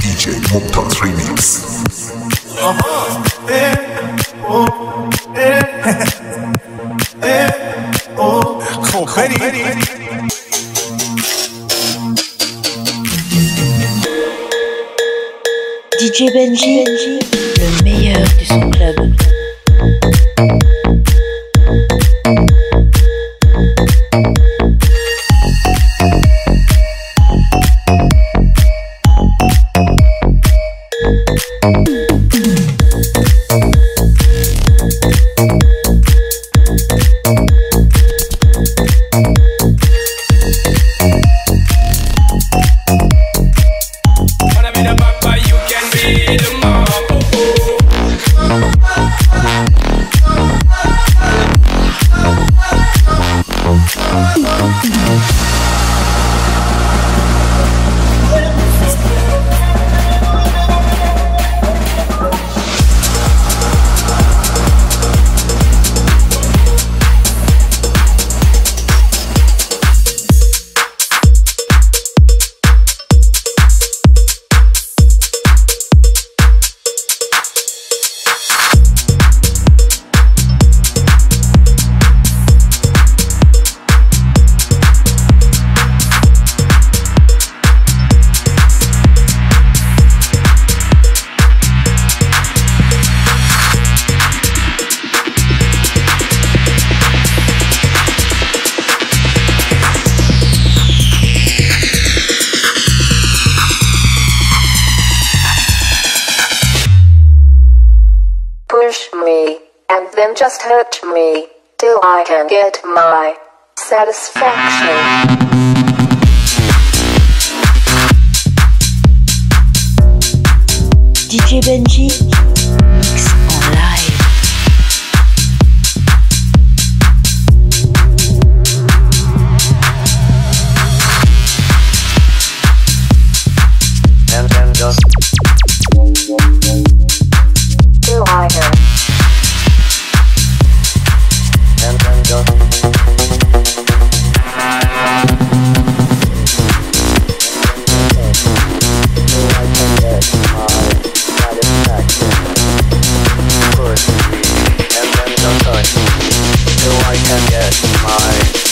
DJ Momtaz Remix Khoberi DJ Benji, Benji. Then just hurt me, till I can get my satisfaction. DJ Benji, I can get my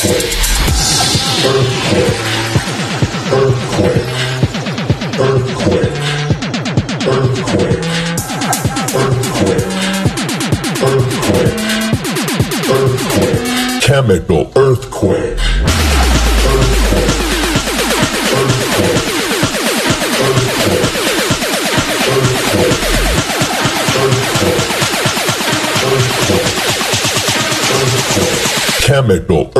Chemical earthquake. Earthquake. Earthquake. Earthquake. Earthquake. Earthquake. Earthquake. chemical earthquake.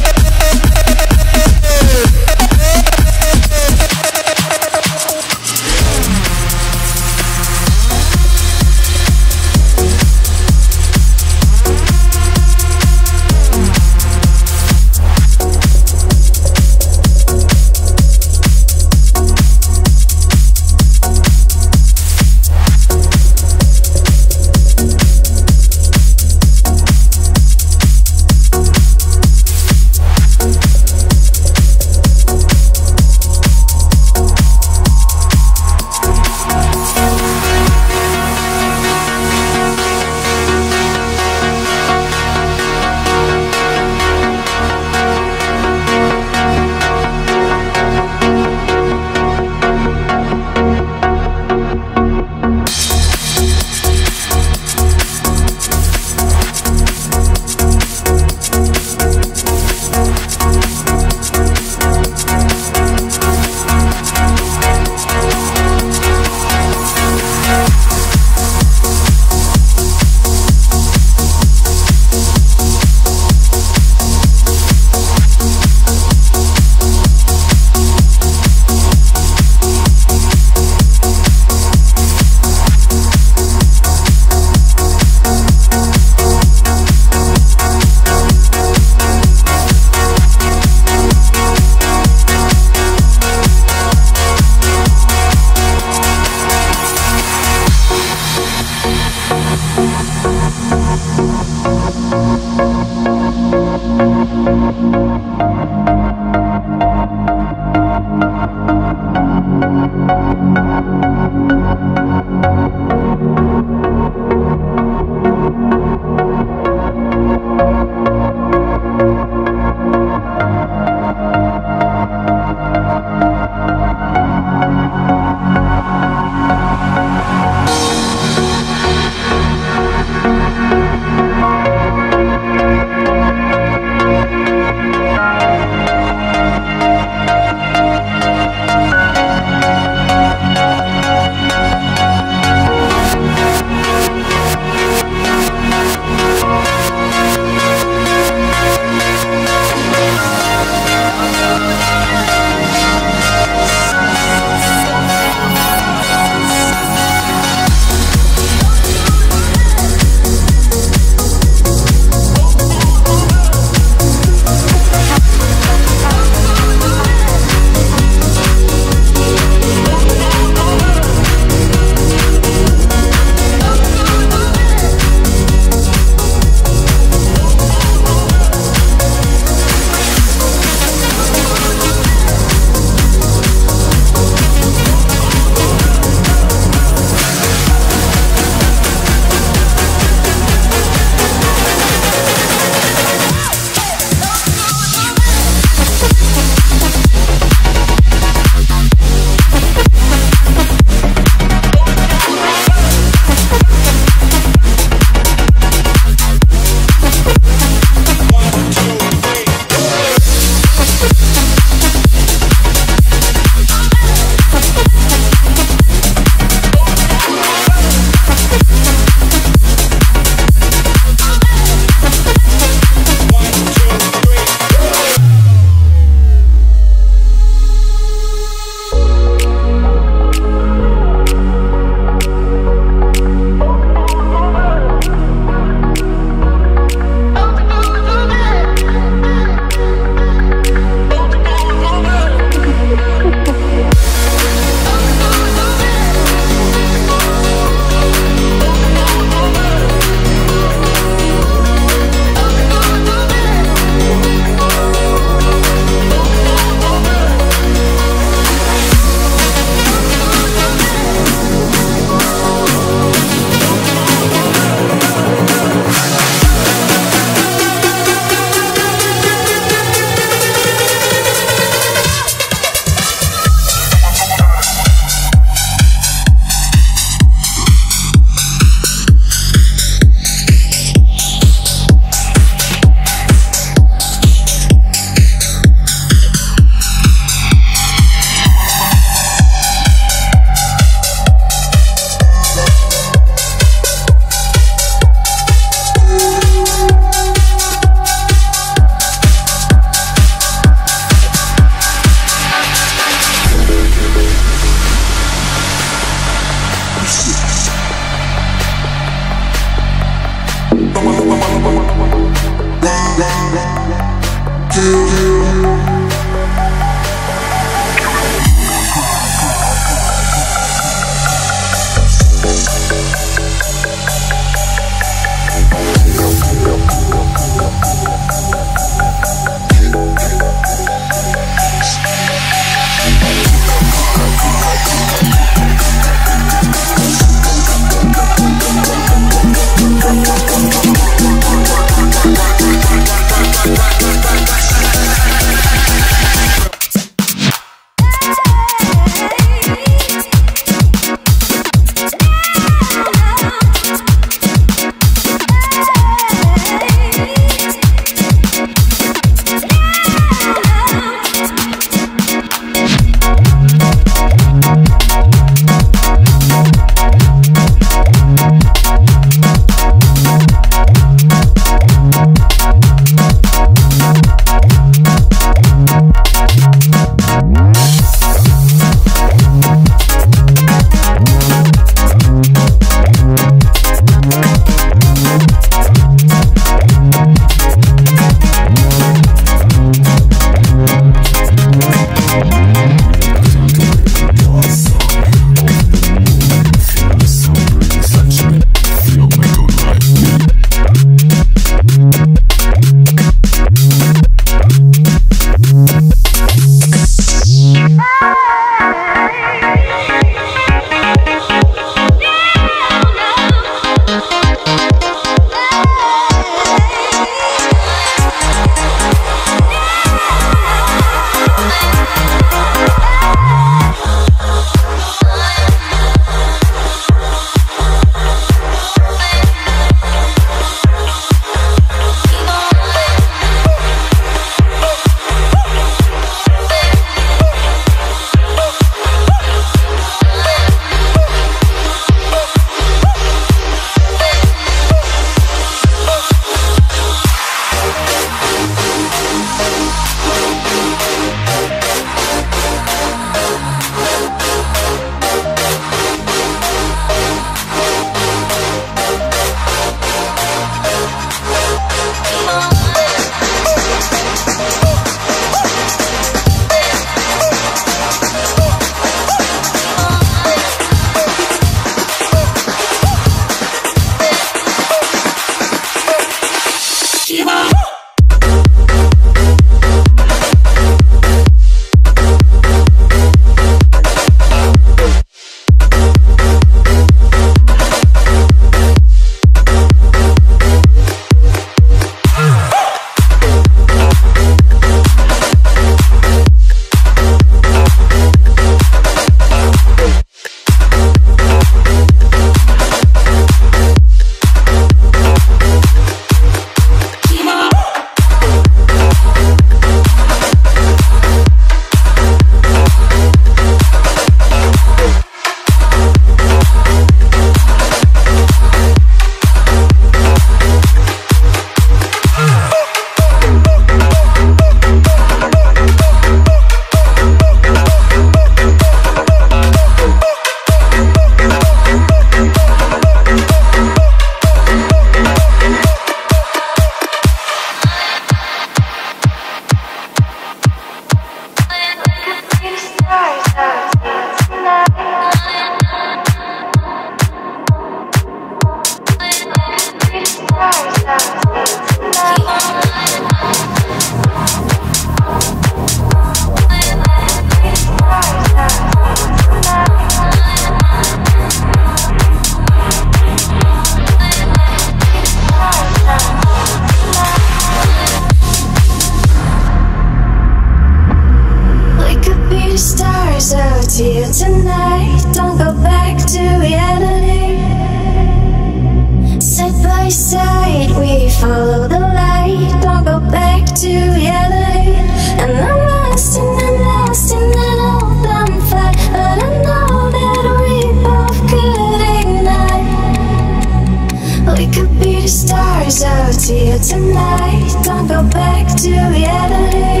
go back to reality.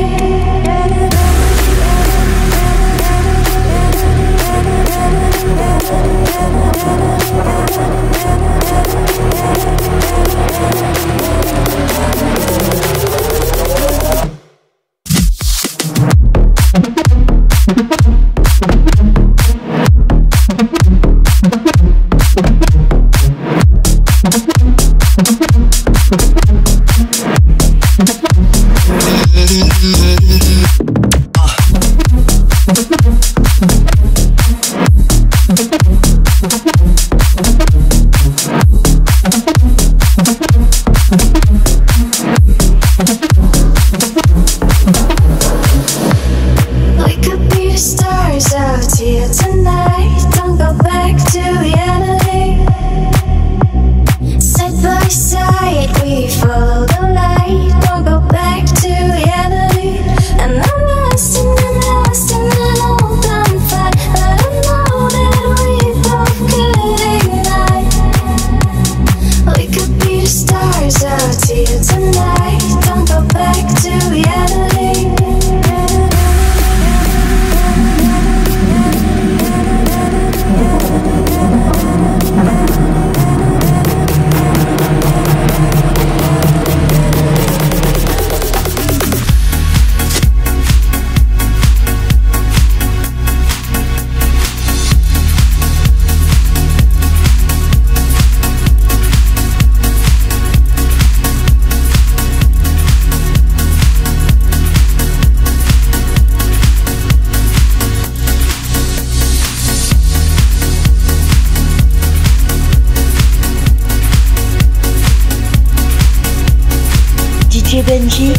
Benji,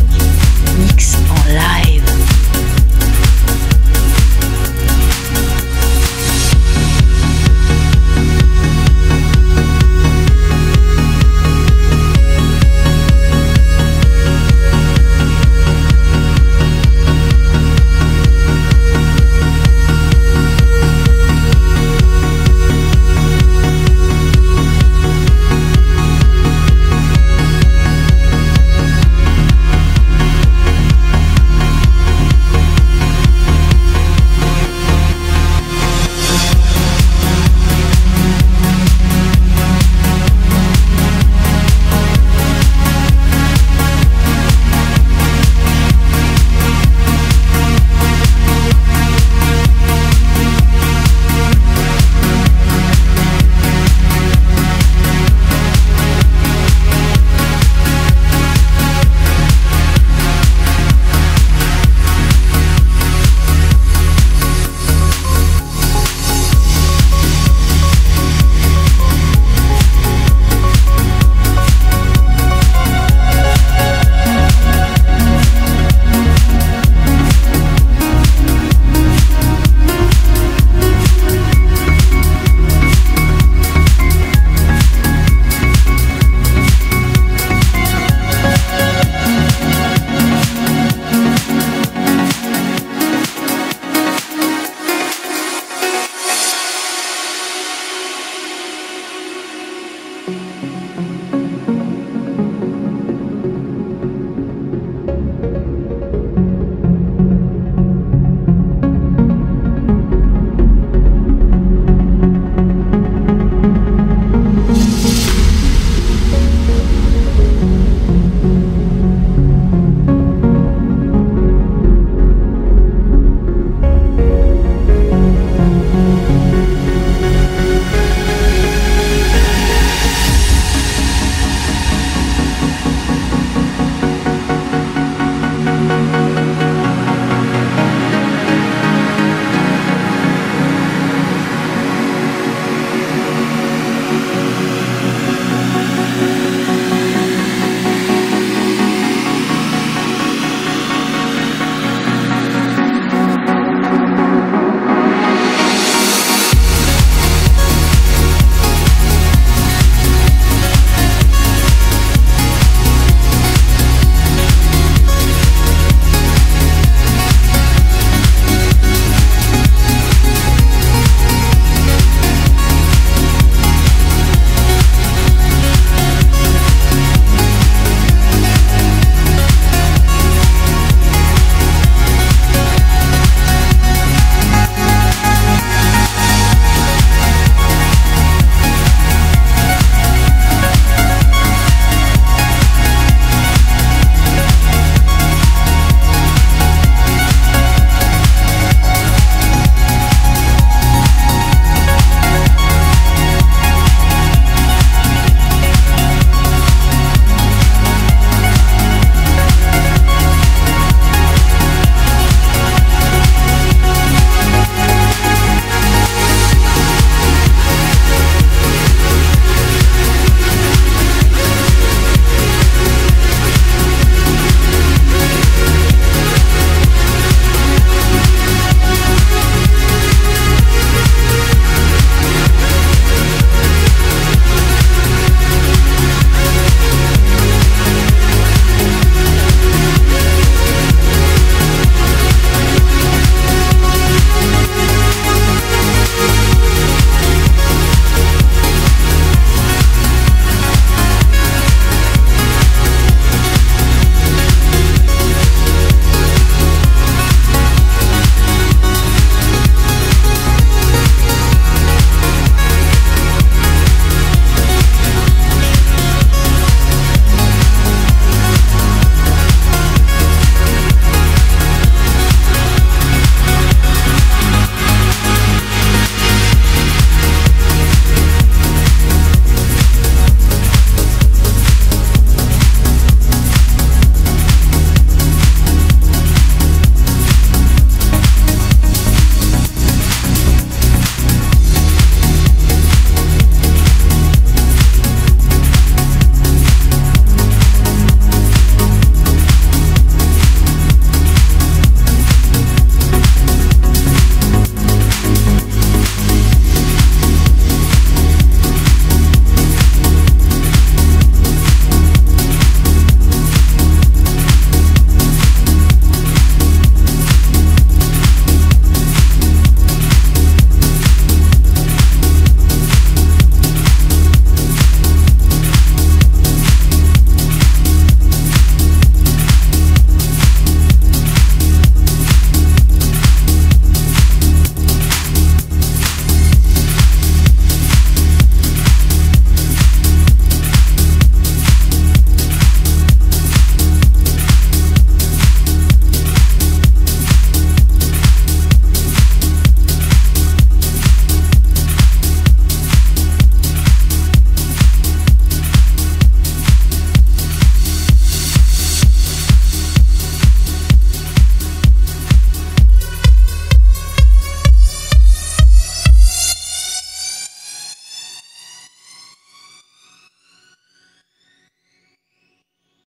mix Música